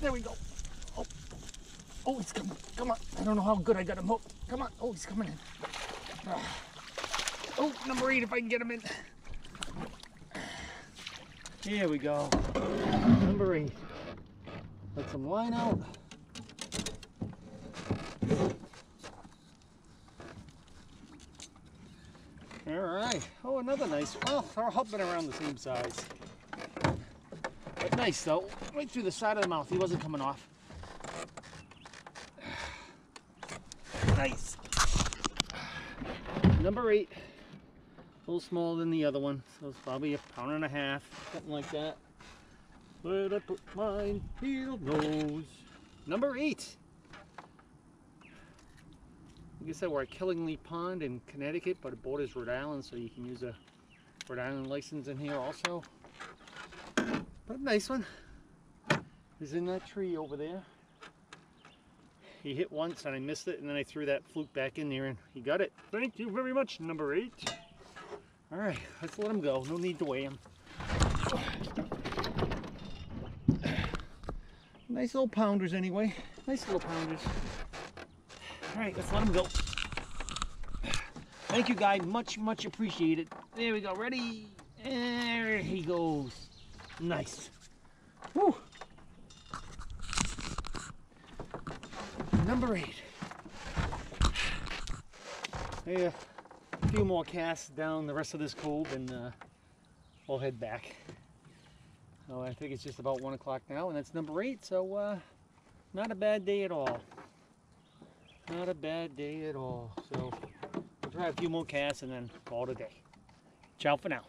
There we go. Oh, oh, he's coming. Come on. I don't know how good I got him hooked. Come on. Oh, he's coming in. Ah. Oh, number eight, if I can get him in. Here we go. Number eight. Let some line out. All right. Oh, another nice. Well, they're all been around the same size. Nice though. Right through the side of the mouth. He wasn't coming off. Nice. Number eight. A little smaller than the other one. So it's probably a pound and a half. Something like that. Where'd I put my field nose? Number eight. Like I said, we're at Killingly Pond in Connecticut, but it borders Rhode Island, so you can use a Rhode Island license in here also. But nice one. He's in that tree over there. He hit once and I missed it, and then I threw that fluke back in there and he got it. Thank you very much, number eight. All right, let's let him go. No need to weigh him. Nice little pounders anyway. Nice little pounders. All right, let's let him go. Thank you, guy. Much, much appreciated. There we go. Ready? There he goes. Nice. Woo. Number eight. Yeah, a few more casts down the rest of this cove and uh, we'll head back. So I think it's just about one o'clock now and that's number eight. So uh, not a bad day at all. Not a bad day at all. So we'll try a few more casts and then call it a day. Ciao for now.